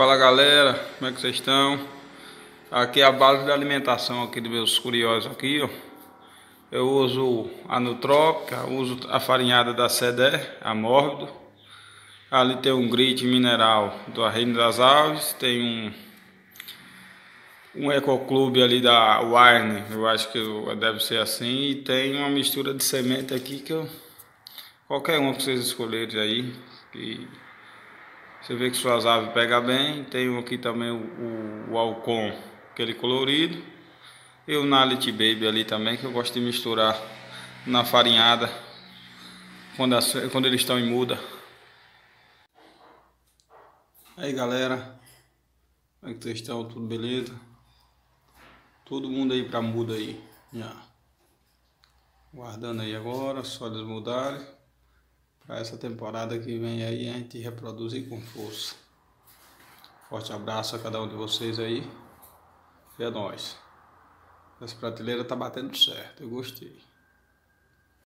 Fala galera, como é que vocês estão? Aqui é a base da alimentação aqui dos meus curiosos aqui, ó. Eu uso a Nutrópica, uso a farinhada da Cedé, a Mórbido. Ali tem um grit mineral do Reino das Aves, tem um um ecoclube ali da Warne, eu acho que deve ser assim, e tem uma mistura de semente aqui que eu qualquer uma que vocês escolherem aí, que você vê que suas aves pegam bem. Tem aqui também o, o, o Alcon, aquele colorido. E o Nalit Baby ali também, que eu gosto de misturar na farinhada quando, as, quando eles estão em muda. Aí galera, como é que vocês estão? Tudo beleza? Todo mundo aí pra muda aí. Já. Guardando aí agora, só eles mudarem essa temporada que vem aí a gente reproduzir com força. Forte abraço a cada um de vocês aí. E é nóis. Essa prateleira tá batendo certo, eu gostei.